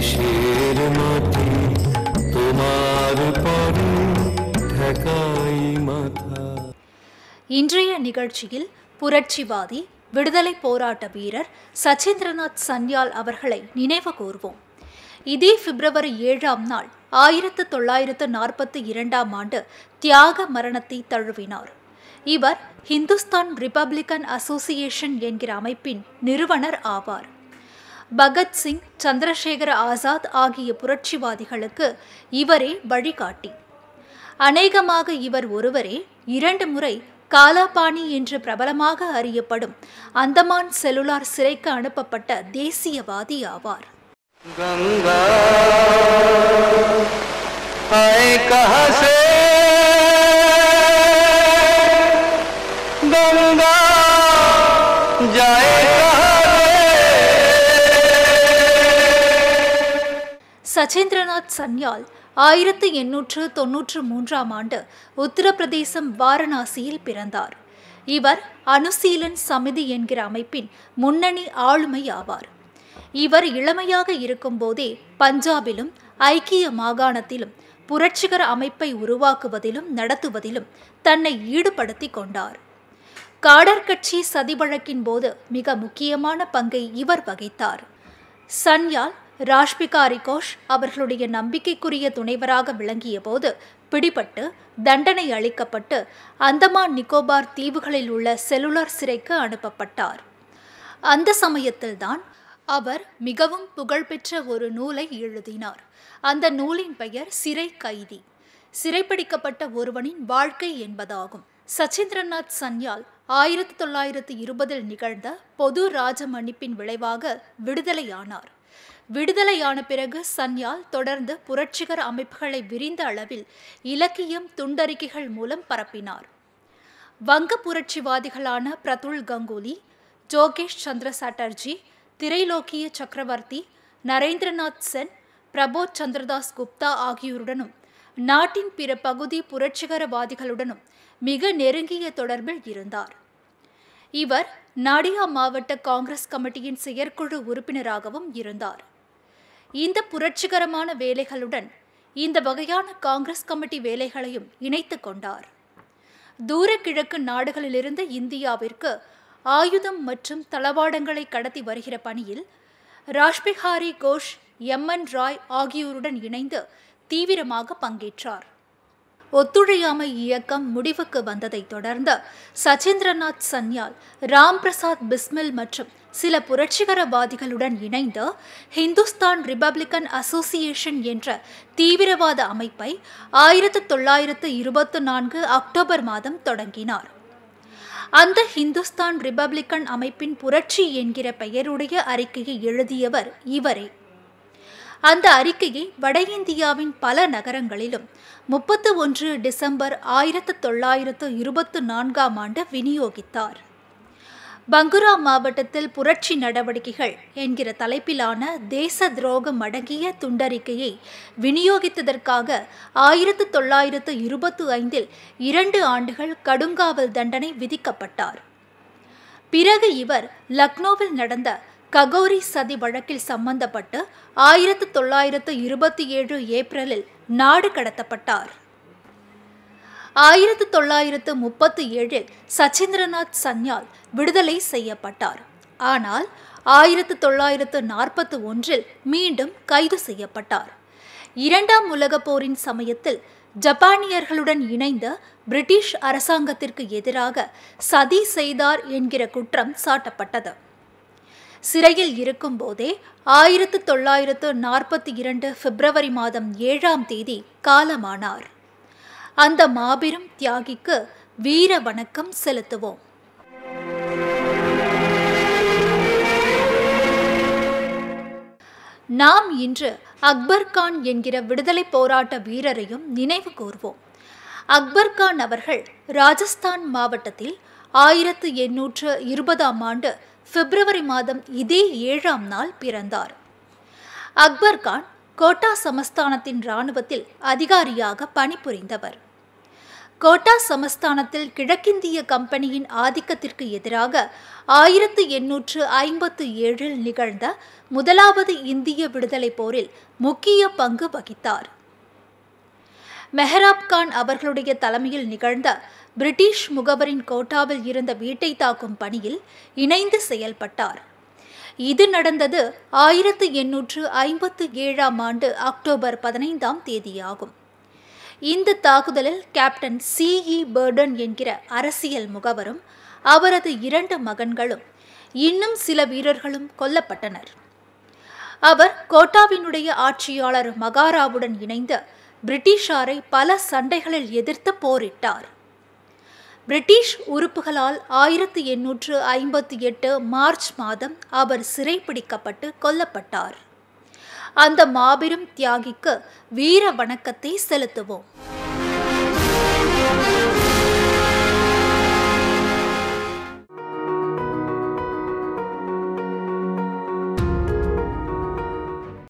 দেশের মাটি তোমার পরে ঠেকাই মাথা இன்றைய நிகழ்ச்சியில் புரட்சிவாதி விடுதலை போராட்ட வீரர் சச்சேந்திரநாத் சன்யால் அவர்களை நினைவு கூர்வோம் இதே பிப்ரவரி ஏழாம் நாள் ஆயிரத்து தொள்ளாயிரத்து நாற்பத்தி இரண்டாம் ஆண்டு தியாக மரணத்தை தழுவினார் இவர் ஹிந்துஸ்தான் ரிபப்ளிகன் அசோசியேஷன் என்கிற அமைப்பின் நிறுவனர் ஆவார் பகத்சிங் சந்திரசேகர ஆசாத் ஆகிய புரட்சிவாதிகளுக்கு இவரே வழிகாட்டி. அநேகமாக இவர் ஒருவரே இரண்டு முறை காலாபாணி என்று பிரபலமாக அறியப்படும் அந்தமான் செல்லுலார் சிறைக்கு அனுப்பப்பட்ட தேசியவாதி ஆவார். गंगा சச்சேந்திரநாத் சன்யால் ஆயிரத்து எண்ணூற்று தொன்னூற்று மூன்றாம் ஆண்டு உத்தரப்பிரதேசம் வாரணாசியில் பிறந்தார். இவர் அனுசீலன் சமிதி என்கிற அமைப்பின் முன்னணி ஆளுமை ஆவார். இவர் இளமையாக இருக்கும்போதே பஞ்சாபிலும் ஐக்கிய மாகாணத்திலும் புரட்சிகர அமைப்பை உருவாக்குவதிலும் நடத்துவதிலும் தன்னை ஈடுபடுத்திக் கொண்டார். காடர் கட்சி சதி வழக்கின் போது மிக முக்கியமான பங்கை இவர் வகித்தார். சன்யால் ராஷ்பிகா ரிகோஷ் அவர்களுடைய நம்பிக்கைக்குரிய துணைவராக விளங்கிய போது பிடிபட்டு தண்டனை அளிக்கப்பட்டு அந்தமான் நிக்கோபார் தீவுகளில் உள்ள செல்லுலார் சிறைக்கு அனுப்பப்பட்டார். அந்த சமயத்தில்தான் அவர் மிகவும் புகழ்பெற்ற ஒரு நூலை எழுதினார். அந்த நூலின் பெயர் சிறை கைதி. சிறைப்பிடிக்கப்பட்ட ஒருவனின் வாழ்க்கை என்பதாகும். சச்சேந்திரநாத் சன்யால் ஆயிரத்தி தொள்ளாயிரத்தி இருபதில் நிகழ்ந்த பொது ராஜ மன்னிப்பின் விளைவாக விடுதலையானார். விடுதலையான பிறகு சன்யால் தொடர்ந்து புரட்சிகர அமைப்புகளை விரிந்த அளவில் இலக்கியம் துண்டறிக்கைகள் மூலம் பரப்பினார். வங்க புரட்சிவாதிகளான பிரதுல் கங்குலி ஜோகேஷ் சந்திர சாட்டர்ஜி திரைலோக்கிய சக்கரவர்த்தி நரேந்திரநாத் சென் பிரபோத் சந்திரதாஸ் குப்தா ஆகியோருடனும் நாட்டின் பிற பகுதி புரட்சிகரவாதிகளுடனும் மிக நெருங்கிய தொடர்பில் இருந்தார். இவர் நாடியா மாவட்ட காங்கிரஸ் கமிட்டியின் செயற்குழு உறுப்பினராகவும் இருந்தார். இந்த புரட்சிகரமான வேலைகளுடன் இந்த வகையான காங்கிரஸ் கமிட்டி வேலைகளையும் இணைத்து கொண்டார். தூர கிழக்கு நாடுகளிலிருந்து இந்தியாவிற்கு ஆயுதம் மற்றும் தளவாடங்களை கடத்தி வருகிற பணியில் ராஷ்பிஹாரி கோஷ் எம். என். ராய் ஆகியோருடன் இணைந்து தீவிரமாக பங்கேற்றார். ஒத்துழையாமை இயக்கம் முடிவுக்கு வந்ததைத் தொடர்ந்து சச்சேந்திரநாத் சன்யால் ராம் பிரசாத் பிஸ்மில் மற்றும் சில புரட்சிகரவாதிகளுடன் இணைந்து ஹிந்துஸ்தான் ரிபப்ளிகன் அசோசியேஷன் என்ற தீவிரவாத அமைப்பை ஆயிரத்து தொள்ளாயிரத்து இருபத்தி நான்கு அக்டோபர் மாதம் தொடங்கினார். அந்த ஹிந்துஸ்தான் ரிபப்ளிகன் அமைப்பின் புரட்சி என்கிற பெயருடைய அறிக்கையை எழுதியவர் இவரே. அந்த அறிக்கையை வட இந்தியாவின் பல நகரங்களிலும் முப்பத்து ஒன்று டிசம்பர் ஆயிரத்து தொள்ளாயிரத்து இருபத்து நான்காம் ஆண்டு விநியோகித்தார். பங்குரா மாவட்டத்தில் புரட்சி நடவடிக்கைகள் என்கிற தலைப்பிலான தேச துரோகம் அடங்கிய துண்டறிக்கையை விநியோகித்ததற்காக ஆயிரத்து தொள்ளாயிரத்து இருபத்து ஐந்தில் இரண்டு ஆண்டுகள் கடுங்காவல் தண்டனை விதிக்கப்பட்டார். பிறகு இவர் லக்னோவில் நடந்த ககோரி சதி வழக்கில் சம்பந்தப்பட்டு ஆயிரத்து தொள்ளாயிரத்து இருபத்தி ஏழு ஏப்ரலில் நாடு கடத்தப்பட்டார். ஆயிரத்து தொள்ளாயிரத்து முப்பத்தி ஏழில் சச்சேந்திரநாத் சன்யால் விடுதலை செய்யப்பட்டார். ஆனால் ஆயிரத்து தொள்ளாயிரத்து நாற்பத்தி ஒன்றில் மீண்டும் கைது செய்யப்பட்டார். இரண்டாம் உலகப் போரின் சமயத்தில் ஜப்பானியர்களுடன் இணைந்த பிரிட்டிஷ் அரசாங்கத்திற்கு எதிராக சதி செய்தார் என்கிற குற்றம் சாட்டப்பட்டது. சிறையில் இருக்கும்போதே ஆயிரத்து தொள்ளாயிரத்து நாற்பத்தி இரண்டு பிப்ரவரி மாதம் ஏழாம் தேதி காலமானார். அந்த மாபெரும் தியாகிக்கு வீர வணக்கம் செலுத்துவோம். நாம் இன்று அக்பர் கான் என்கிற விடுதலை போராட்ட வீரரையும் நினைவு கூர்வோம். அக்பர் கான் அவர்கள் ராஜஸ்தான் மாவட்டத்தில் ஆயிரத்து எண்ணூற்று இருபதாம் ஆண்டு பிப்ரவரி மாதம் இதே ஏழாம் நாள் பிறந்தார். அக்பர் கான் கோட்டா சமஸ்தானத்தின் இராணுவத்தில் அதிகாரியாக பணிபுரிந்தவர். கோட்டா சமஸ்தானத்தில் கிழக்கிந்திய கம்பெனியின் ஆதிக்கத்திற்கு எதிராக ஆயிரத்து எண்ணூற்று ஐம்பத்து ஏழில் நிகழ்ந்த முதலாவது இந்திய விடுதலை போரில் முக்கிய பங்கு வகித்தார். மெஹராப் கான் அவர்களுடைய தலைமையில் நிகழ்ந்த பிரிட்டிஷ் முகவரின் கோட்டாவில் இருந்த வீட்டை தாக்கும் பணியில் இணைந்து செயல்பட்டார். இது நடந்தது ஆயிரத்து எண்ணூற்று ஐம்பத்து ஏழாம் ஆண்டு அக்டோபர் பதினைந்தாம் தேதியாகும். இந்த தாக்குதலில் கேப்டன் சி. இ. பர்டன் என்கிற அரசியல் முகவரும் அவரது இரண்டு மகன்களும் இன்னும் சில வீரர்களும் கொல்லப்பட்டனர். அவர் கோட்டாவினுடைய ஆட்சியாளர் மகாராவுடன் இணைந்து பிரிட்டிஷாரை பல சண்டைகளில் எதிர்த்து போரிட்டார். பிரிட்டிஷ் உறுப்புகளால் ஆயிரத்து எண்ணூற்று ஐம்பத்தி எட்டு மார்ச் மாதம் அவர் சிறைப்பிடிக்கப்பட்டு கொல்லப்பட்டார். அந்த மாபெரும் தியாகிக்கு வீர வணக்கத்தை செலுத்துவோம்.